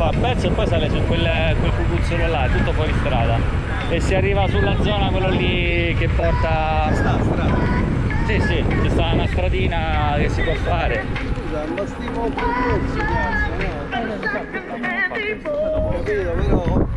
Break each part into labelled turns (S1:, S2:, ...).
S1: fa il pezzo e poi sale su quel, quel cucuzzolo là, tutto fuori strada. E si arriva sulla zona quello lì che porta.
S2: Sta strada.
S1: Sì, sì, c'è sta una stradina che si può fare.
S2: Scusa, ma stiamo percorsi, cazzo, no? Capito, però...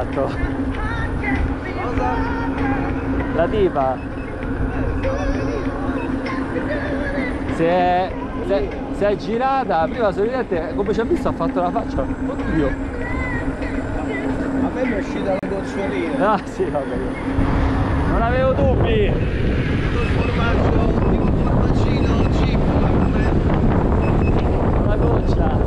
S1: fatto? La tipa si è, si è, si è girata, prima sorridente, come ci ha visto ha fatto la faccia. Oddio!
S2: A me mi è uscita la gozzolina.
S1: Ah sì, vabbè. Non avevo dubbi!
S2: Il formaggio, tipo formaggino.
S1: Una goccia!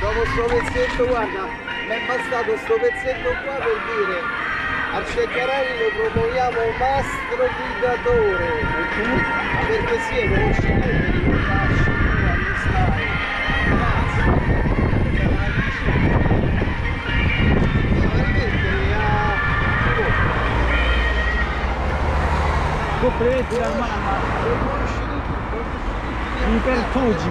S2: Dopo sto pezzetto, guarda, mi è bastato sto pezzetto qua per dire a Ceccarello promuoviamo mastro guidatore. Ma perché sì, è Ma rimettili a...
S1: Complimenti da mamma!
S2: Lo conosci tutto, lo conosci tutti.
S1: Mi pertugi!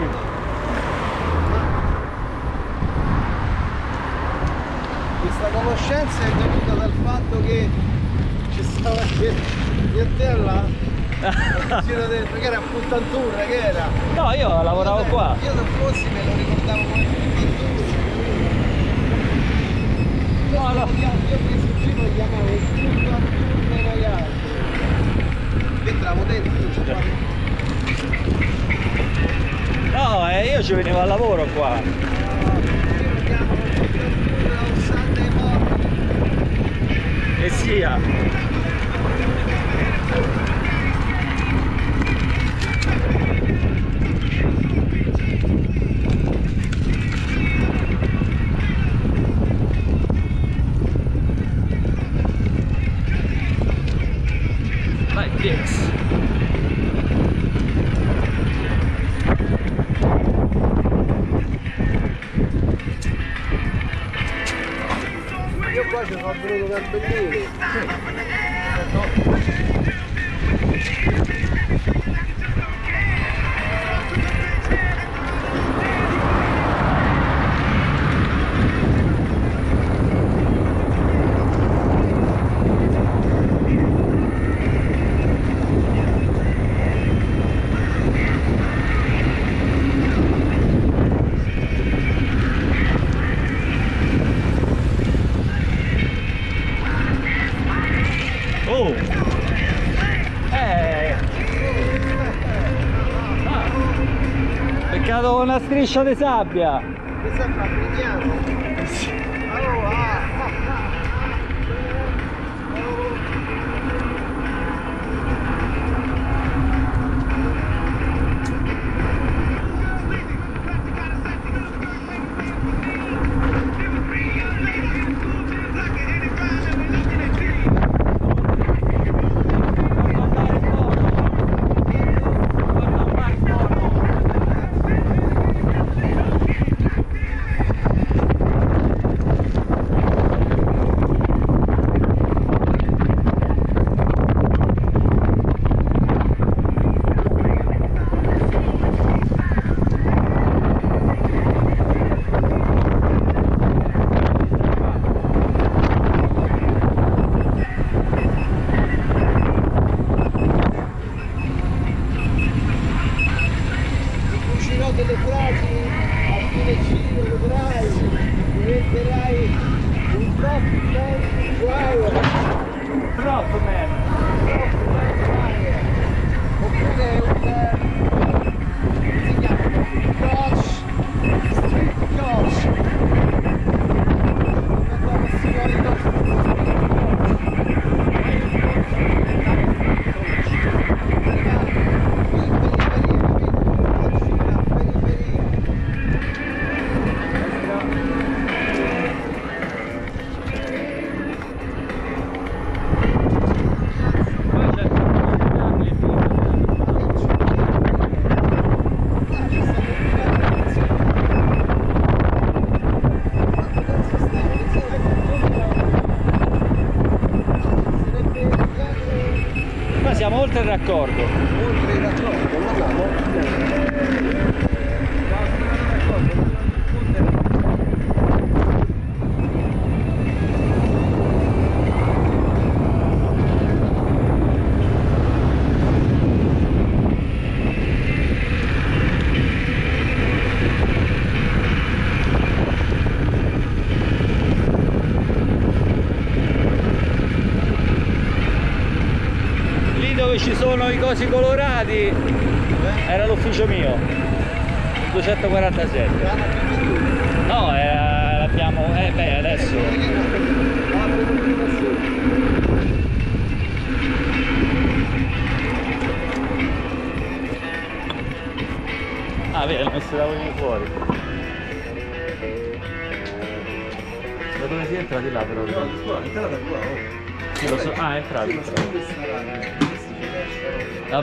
S2: Questa conoscenza è dovuta dal fatto che ci stava dentro, che era puntantura, che era?
S1: No, io lavoravo
S2: Io-
S1: qua.
S2: Io da fossi me lo ricordavo come puntantura.
S1: No, no.
S2: Io questo giro lo chiamavo puntantura altri. Entravo dentro.
S1: No, eh, io ci venivo al lavoro qua.
S2: Io lo chiamo puntantura un Sunday morning.
S1: E sia. Striscia di sabbia!
S2: Mi sembra Brignano.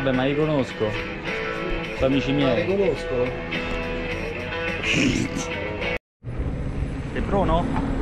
S1: vabbè ma li conosco. Sono amici miei. Ma
S2: li conosco. Sei pronto?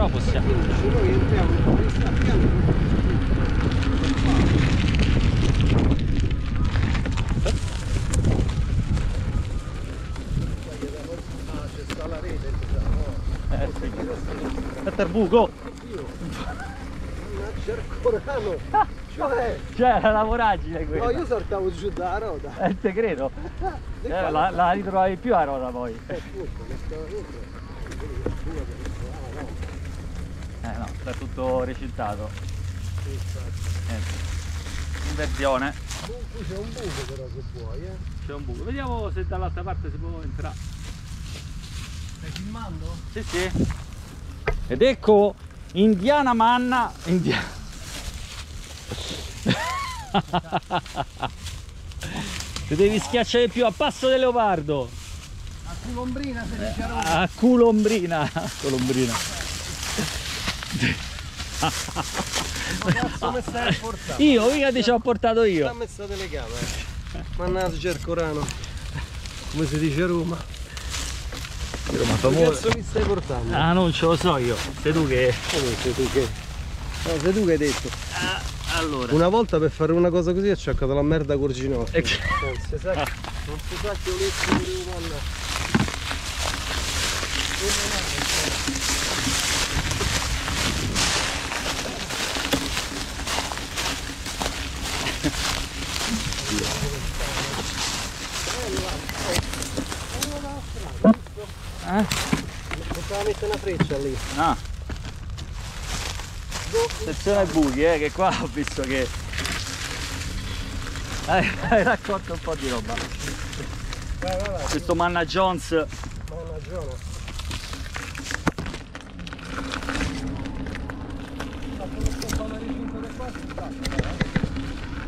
S1: però possiamo eh. Aspetta il buco!
S2: Mannaggia corano! Cioè!
S1: Cioè la voragine quella!
S2: No, io saltavo giù da roda!
S1: Eh, te credo! eh, la, la ritrovavi più a roda poi!
S2: Eh, appunto,
S1: sta tutto recintato.
S2: Sì.
S1: Niente. Inversione.
S2: Qui c'è un buco però se vuoi, eh.
S1: C'è un buco. Vediamo se dall'altra parte si può entrare.
S2: Stai filmando?
S1: Sì, sì. Ed ecco Indiana Manna. Indiana. Ti devi schiacciare più a passo di leopardo.
S2: A culombrina se dice a.
S1: A culombrina. Colombrina.
S2: Ma cazzo mi stai a portare?
S1: Io, mica ti ci ho portato io.
S2: Dammi sta telecamera. Mannaggia il Corano. Come si dice a Roma?
S1: Roma
S2: Che cazzo mi stai portando?
S1: Ah, non ce lo so io. Sei tu che.
S2: Come sei tu che? No, sei tu che hai detto.
S1: Ah, allora.
S2: Una volta per fare una cosa così ho cercato la merda col ginocchio.
S1: E che-
S2: Non si sa, non si sa che olezzo mi devo
S1: Eh?
S2: Poteva mettere una freccia lì.
S1: Attenzione ai buchi, eh, che qua ho visto che hai, hai raccolto un po' di roba.
S2: Vai, vai, vai.
S1: Questo Manna Jones.
S2: Mannaggia.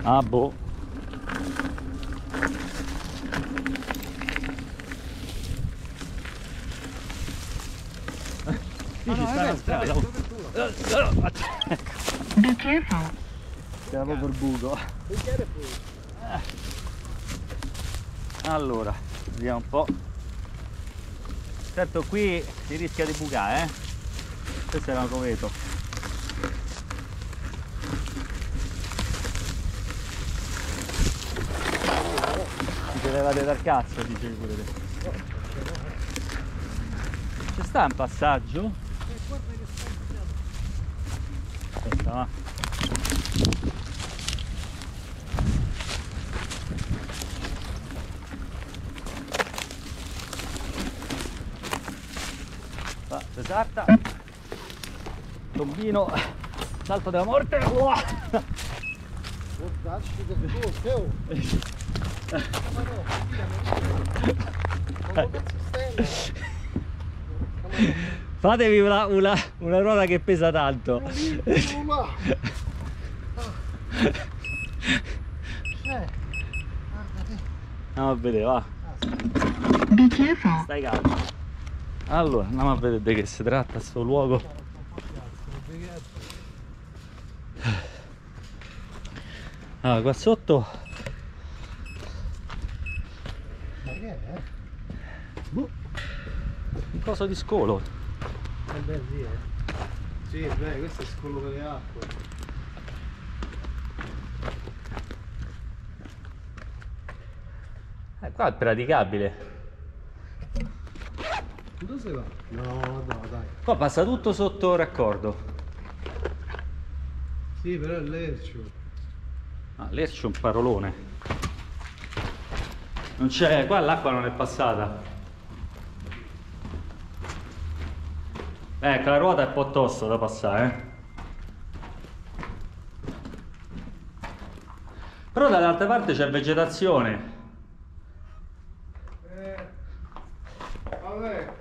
S1: Ah boh. Sì, ci sta una strada.
S3: Be careful.
S1: Siamo col buco. Allora, vediamo un po'. Certo qui si rischia di bucare, eh. Questo era un roveto. Ci levate dal cazzo, dicevi pure te. Ci sta un passaggio? Aspetta, va. Va, si salta. Tombino. Salto della morte.
S2: Oh. Ma no, Ma come cazzo stai?
S1: Fatevi una, una, una ruota che pesa tanto.
S2: Eh.
S1: Andiamo a vedere, va.
S3: Be careful.
S1: Stai calmo. Allora, andiamo a vedere di che si tratta sto luogo. Allora, qua sotto
S2: Ma che è?
S1: boh, un coso di scolo.
S2: Eh beh, sì, eh. Sì, beh, questo è scollo per le acque.
S1: Eh, qua è praticabile.
S2: Dove si va? No, no, dai.
S1: Qua passa tutto sotto raccordo.
S2: Sì, però è lercio.
S1: Ah, lercio è un parolone. Non c'è, qua l'acqua non è passata. Ecco, la ruota è un po' tosta da passare, eh. Però dall'altra parte c'è vegetazione.
S2: Eh, vabbè.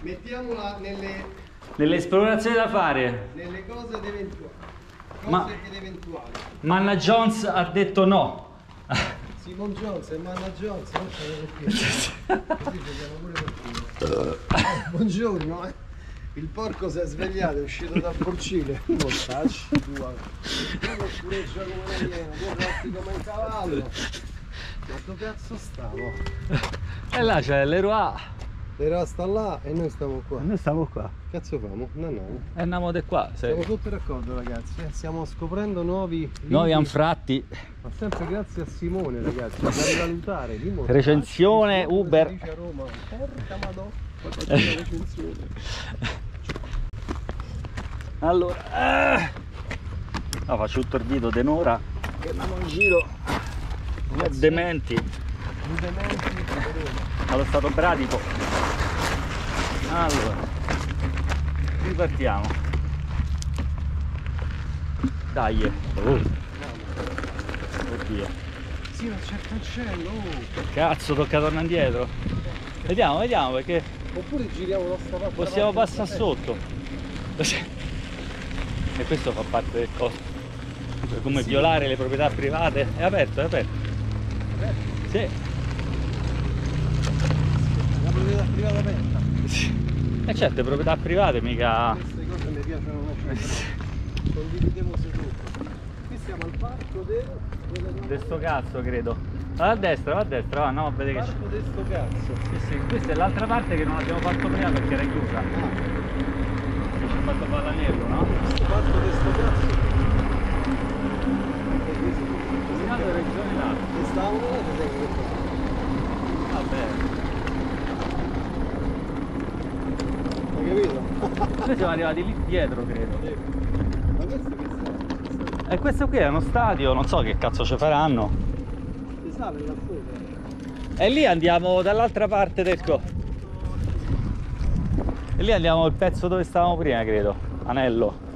S2: Mettiamola nelle,
S1: Nelle esplorazioni da fare,
S2: nelle cose ed eventuali. Cose
S1: Ma-
S2: ed eventuali.
S1: Manna Jones ha detto no.
S2: Simon Jones e Manna Jones, non c'è perché. Così pure per. Buongiorno, eh. Il porco si è svegliato, è uscito dal porcile. Mortacci tua. Uno scureggia come una iena, due tratti come un cavallo. Ma dove cazzo stavo?
S1: E là c'è l'Eroa.
S2: Era sta là e noi stiamo qua.
S1: Noi stiamo qua.
S2: Cazzo famo? No, no.
S1: E andiamo di qua. se-
S2: Siamo tutti d'accordo ragazzi, eh. stiamo scoprendo nuovi
S1: Nuovi anfratti.
S2: ma sempre grazie a Simone ragazzi, da rivalutare,
S1: Recensione, Uber.
S2: dice a Roma. Porca madonna, recensione.
S1: Allora, ah, Ah, faccio tutto il video denora che andiamo in giro come dementi
S2: dementi
S1: allo stato bradico allora ripartiamo dai oh. oddio
S2: Sì, ma c'è il cancello. oh.
S1: cazzo tocca tornare indietro vediamo vediamo perché
S2: Oppure giriamo da sta parte.
S1: possiamo passare sotto e questo fa parte del costo come
S2: Sì.
S1: violare le proprietà private è aperto è aperto sì
S2: La proprietà privata aperta.
S1: E certo proprietà private mica
S2: Queste cose mi piacciono molto. Condividiamo seduto. Qui siamo al parco del.
S1: di sto cazzo credo va a destra va a destra va andiamo a vedere che c'è
S2: Parco di sto cazzo.
S1: Sì, sì, questa è l'altra parte che non abbiamo fatto prima perché era chiusa.
S2: Ah,
S1: Ci ha fatto fare l'anello, no?
S2: questo parco di sto cazzo. E
S1: di regione là.
S2: E stavamo là, ti sei che
S1: Vabbè.
S2: Hai capito?
S1: Noi siamo arrivati lì dietro, credo.
S2: Ma questo che sta?
S1: E questo qui è uno stadio, non so che cazzo ci faranno.
S2: Si sale là sopra.
S1: E lì andiamo dall'altra parte del co. E lì andiamo al pezzo dove stavamo prima, credo. Anello.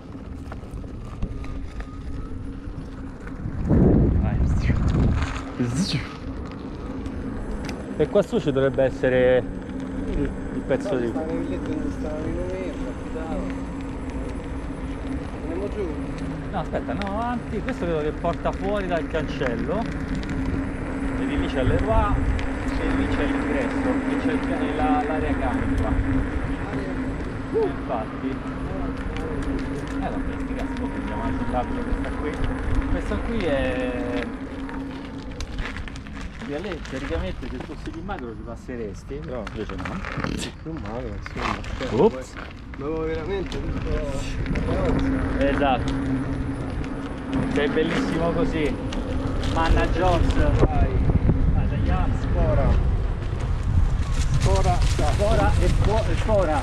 S1: E qua su ci dovrebbe essere il pezzo di...
S2: Stavano lì dove stavano i numeri, capitava. Andiamo giù.
S1: No, aspetta, andiamo avanti. Questo credo che porta fuori dal cancello. Vedi lì c'è l'Eroa e lì c'è l'ingresso. E c'è la- l'area cani qua. E infatti. Eh vabbè, sti cazzo, prendiamo la giocabile questa qui. Questa qui è. Via lei teoricamente se fossi più magro ci passeresti, però invece no.
S2: Non male, insomma.
S1: Ops.
S2: Dovevo veramente tutto.
S1: Esatto. Sei bellissimo così. Manna Jones.
S2: Vai.
S1: Tagliamo.
S2: Spora. Spora.
S1: Fora e, fora.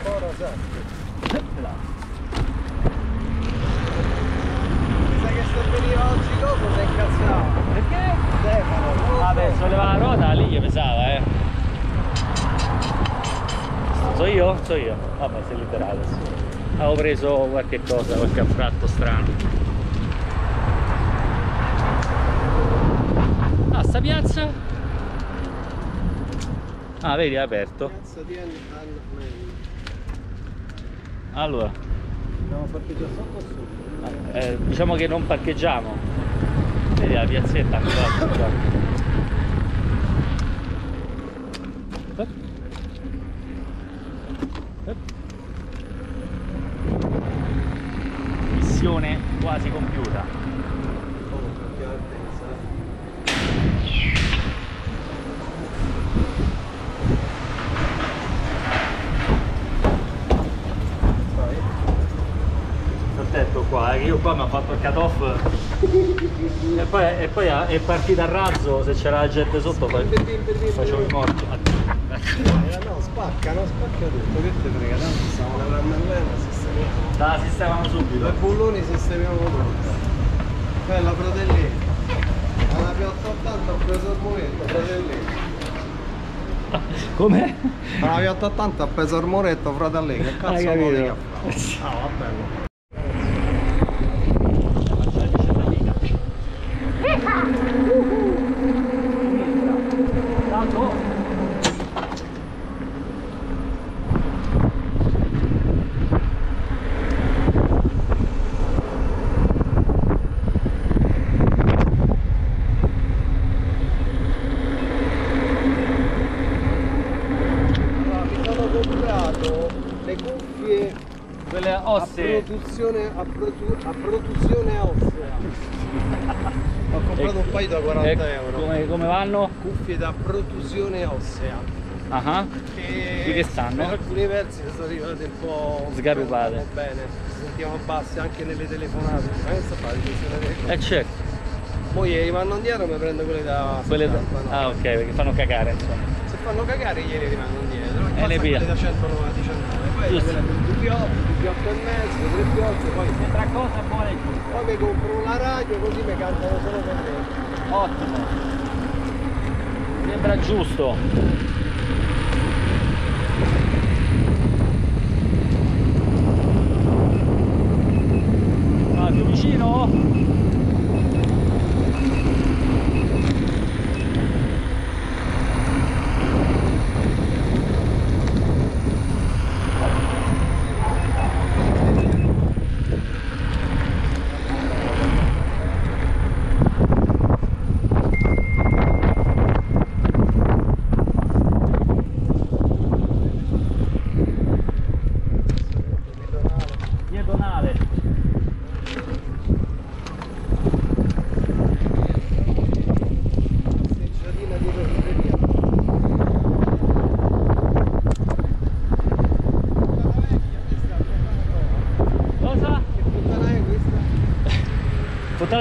S2: Spora, esatto.
S1: Là.
S2: Sai che se veniva oggi dopo è incazzato.
S1: Perché?
S2: Stefano.
S1: Vabbè,
S2: so.
S1: solleva la ruota lì gli pesava, eh. So io? So io. Vabbè, si è liberato. Avevo preso qualche cosa, qualche affratto strano. Ah, sta piazza? Ah, vedi, è aperto.
S2: Piazza di
S1: Allora,
S2: Andiamo a parcheggiare sotto o sotto?
S1: eh, diciamo che non parcheggiamo. Vedi la piazzetta qua. qua. Eh. Eh. Missione quasi compiuta.
S2: Oh, che altezza. Vai.
S1: Ho detto qua, eh, che io qua mi ha fatto il cut off e poi, e poi è partita a razzo, se c'era la gente sotto poi facevo i morti.
S2: Eh, No, spacca, no, spacca tutto, che te frega, tanto stiamo lavorando a lena, sistemiamo.
S1: La sistemano
S2: Due
S1: subito.
S2: bulloni sistemiamo tutto. Bella fratellina. Alla piazza 80 ho preso il muretto, fratellino.
S1: Come?
S2: Alla piazza 80 ho preso il muretto, fratellino. Che cazzo vuoi che fa? Ah, va produzione, a, produ a produzione ossea. Ho comprato e, un paio da 40
S1: ecco,
S2: euro.
S1: Come, come, vanno?
S2: Cuffie da produzione ossea.
S1: Uh -huh.
S2: che,
S1: di che stanno?
S2: Per alcuni versi sono arrivate un po'
S1: sgarrupate.
S2: Bene, sentiamo basse anche nelle telefonate. Ma che sta fare?
S1: Eh certo.
S2: Poi gli vanno indietro mi prendo quelle da.
S1: Quelle da... Ah ok, perché fanno cagare insomma.
S2: Se fanno cagare ieri rimango indietro.
S1: E le
S2: via. da 199. Poi 8 e mezzo, 3 piogge, poi...
S1: E tra cosa buona e.
S2: Poi mi compro una radio così mi cantano solo per me.
S1: Ottimo. Sembra giusto.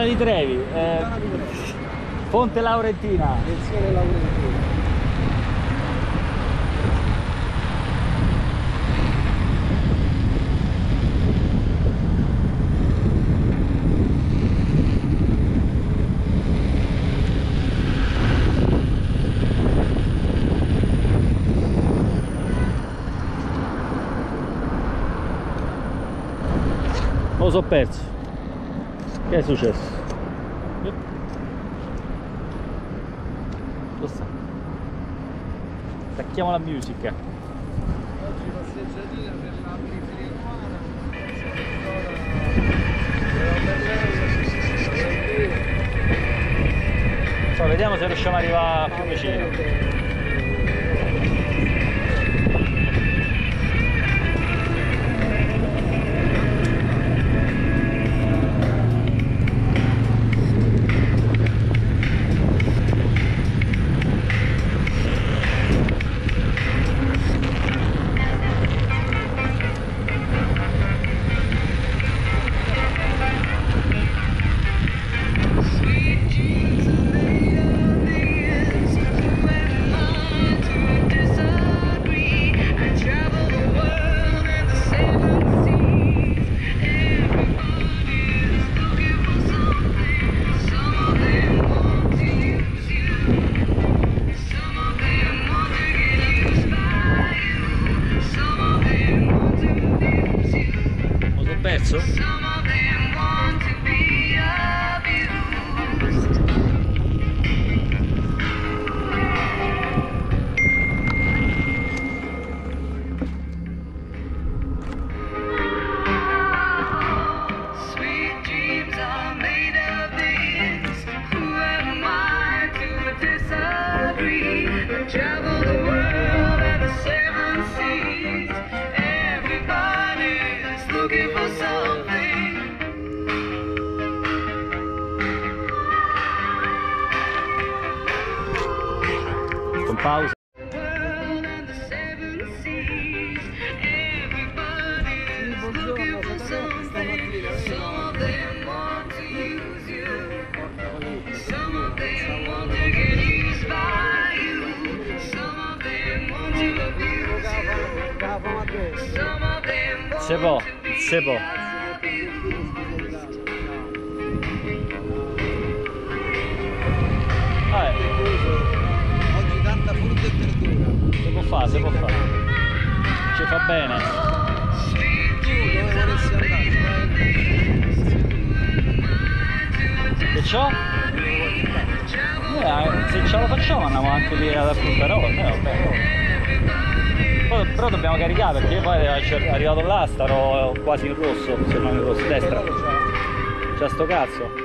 S1: Fontana di Trevi. eh,
S2: di Trevi.
S1: Fonte Laurentina.
S2: Lezione Laurentina.
S1: Lo so perso. Che è successo? Lo sta. Stacchiamo la music. Fare, si può fare. Ci fa bene.
S2: Tu?
S1: Che c'ho? Eh, se ce la facciamo andiamo anche lì alla frutta eh, vabbè. Poi, però dobbiamo caricare perché poi è arrivato là, starò quasi in rosso, se non in rosso, destra. C'ha sto cazzo.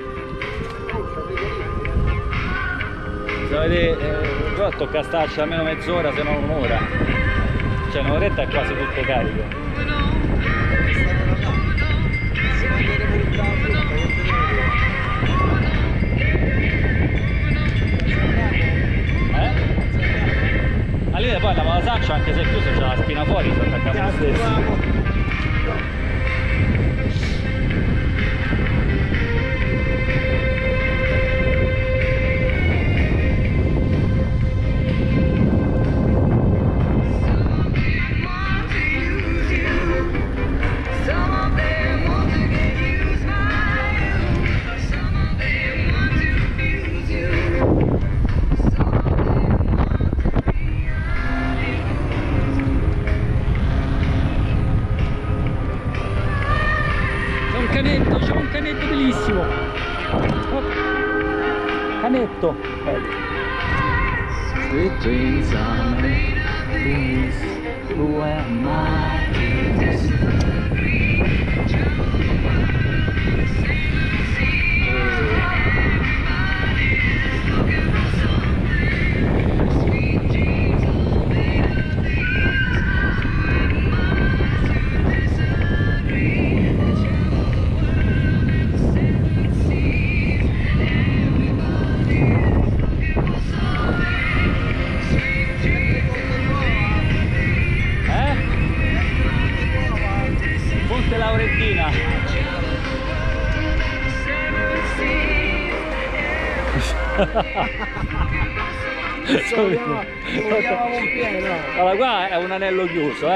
S1: Se vedete, eh, però tocca starci almeno mezz'ora se non un'ora. Cioè un'oretta è quasi tutto carico.
S2: La
S1: Eh? Allora poi andiamo alla saccia anche se chiuso c'è la spina fuori, ci attacchiamo lo stesso.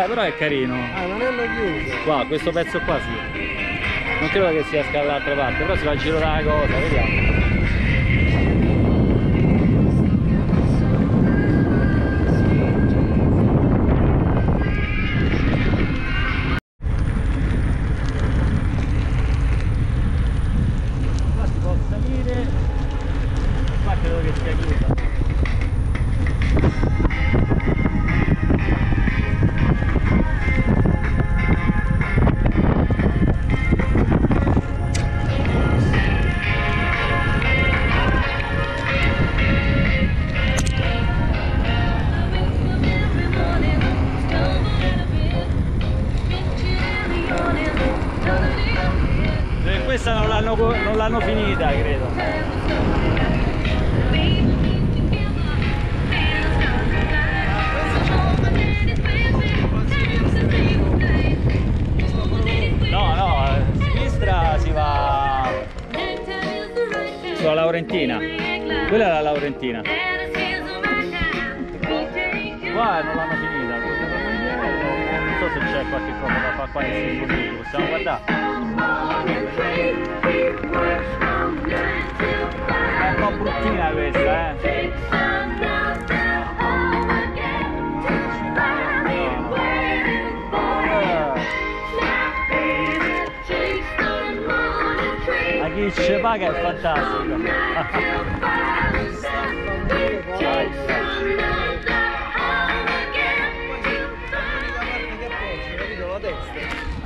S1: Eh, però è carino.
S2: Ah, non lo chiuso.
S1: Qua, questo pezzo qua sì. Non credo che sia dall'altra parte, però si fa il giro della cosa, vediamo. Cosa da fare qua nei singoli, possiamo guardare. È un po'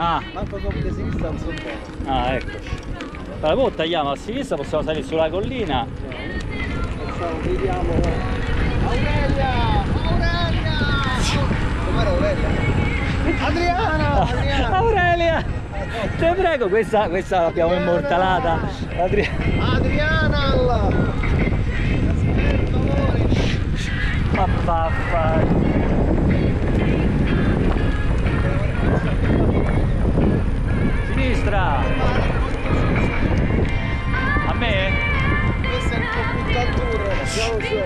S1: Ah,
S2: Manco di sinistra non so bene.
S1: ah, eccoci. Allora, poi tagliamo a sinistra, possiamo salire sulla collina.
S2: Facciamo, vediamo. Aurelia! Aurelia! Com'era Aurelia? Adriana! Adriana!
S1: Aurelia! Te prego, questa, questa l'abbiamo immortalata. Adri-
S2: Adriana! Favore!
S1: Ma vaffa. Sinistra! A me?
S2: Questa è d'altura, già lo so.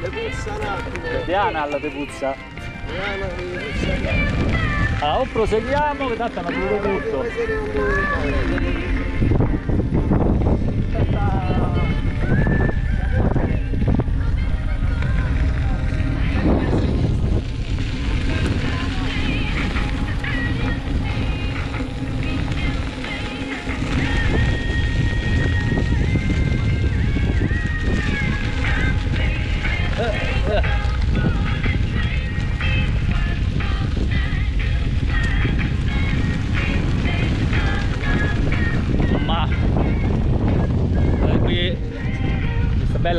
S2: Le puzza un attimo.
S1: Diana alla te puzza.
S2: Adriana, le puzza attimo.
S1: Ah, o proseguiamo, che tanto hanno pure tutto.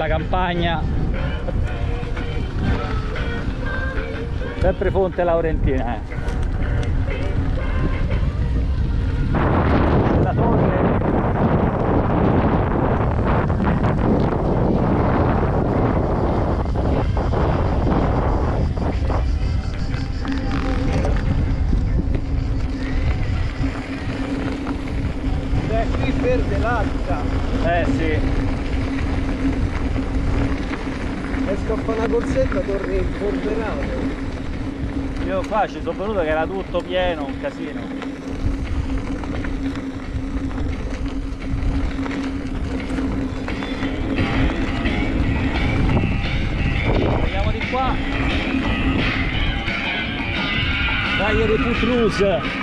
S1: Bella campagna. Sempre Fonte Laurentina. Eh. Sono venuto che era tutto pieno, un casino. Vediamo di qua. Dai di Footloose. Marcello.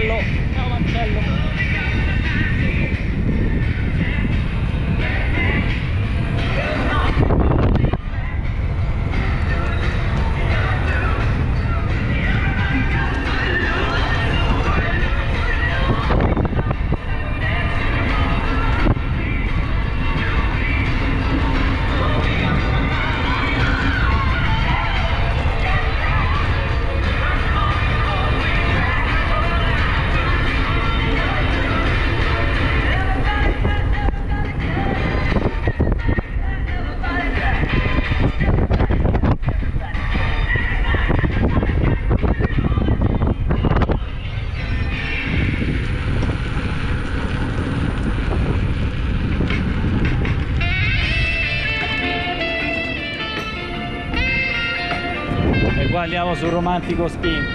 S1: hacerlo sul romantico spinto,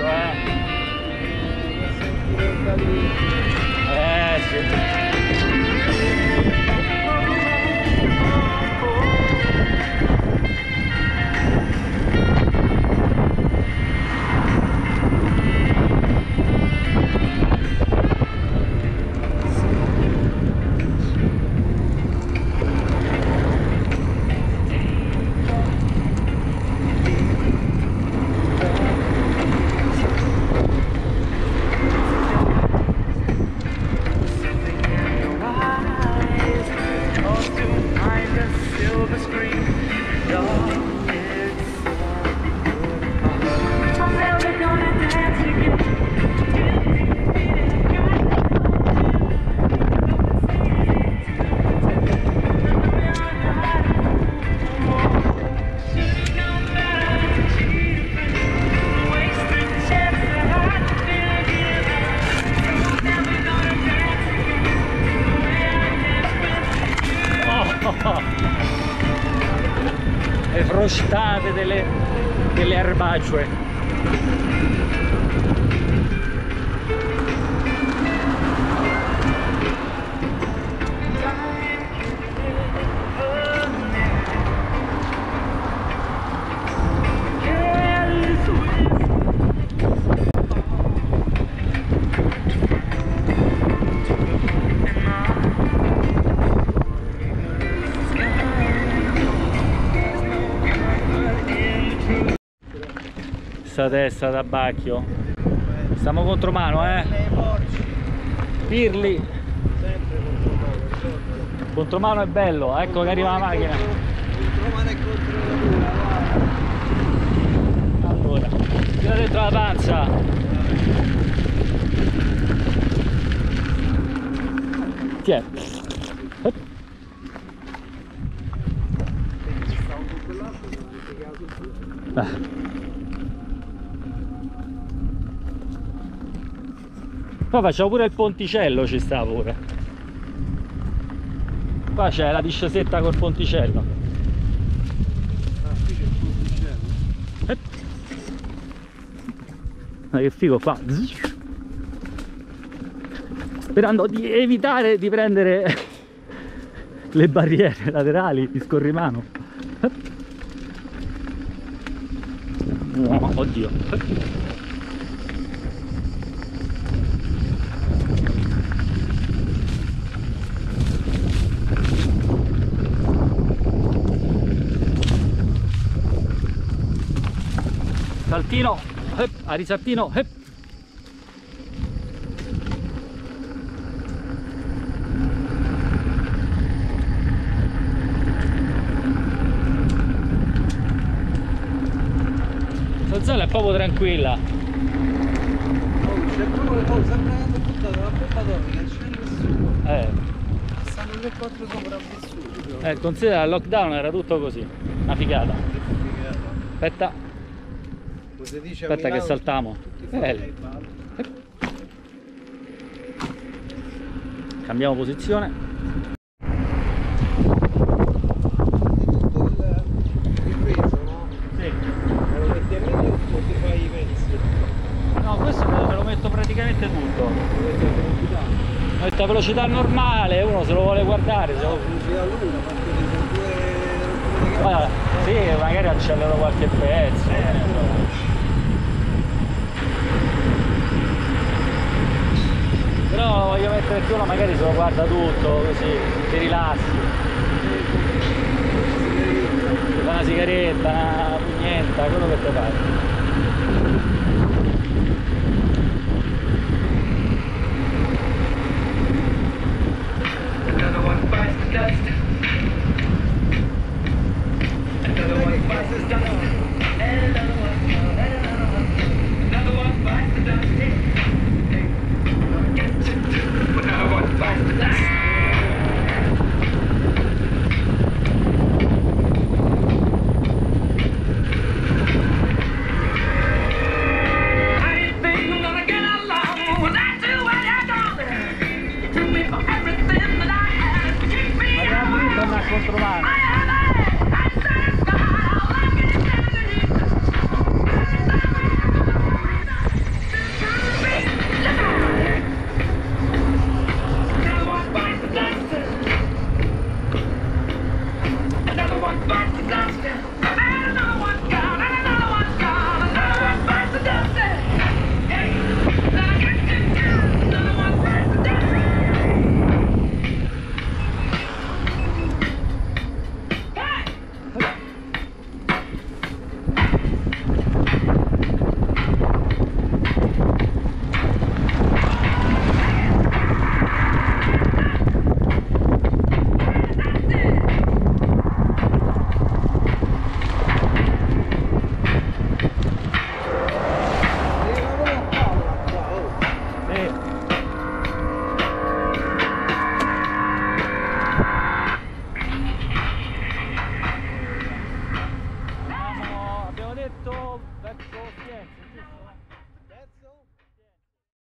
S1: Sta testa da bacchio. Stiamo contro mano, eh. Pirli. Contro mano è bello, ecco che arriva la macchina. Allora, tira dentro la panza. Facciamo pure il ponticello, ci sta pure. Qua c'è la discesetta col ponticello. Eh. Ma che figo qua. Sperando di evitare di prendere le barriere laterali di scorrimano. Oh, oddio. Saltino, hep, a risaltino, hep. La zona è proprio tranquilla.
S2: Oh, c'è proprio oh, sta prendendo tutta la bomba atomica, c'è nessuno.
S1: Eh,
S2: Stanno le quattro sopravvissuti.
S1: eh, considera il lockdown era tutto così, una.
S2: Che figata.
S1: Aspetta,
S2: Come si dice
S1: aspetta che saltiamo. Eh, cambiamo posizione.
S2: Il, il peso, no?
S1: Sì.
S2: Me lo metti a medio o ti fai i pezzi?
S1: No, questo me lo metto praticamente tutto.
S2: Lo metti a velocità.
S1: Normale, uno se lo vuole guardare, se lo...
S2: Velocità lunga, sono due rotture che
S1: Guarda, sì, magari accelero qualche pezzo. che ne so. Voglio mettere più uno magari se lo guarda tutto, così ti rilassi. Ti fa una sigaretta, una pugnetta, quello che ti pare.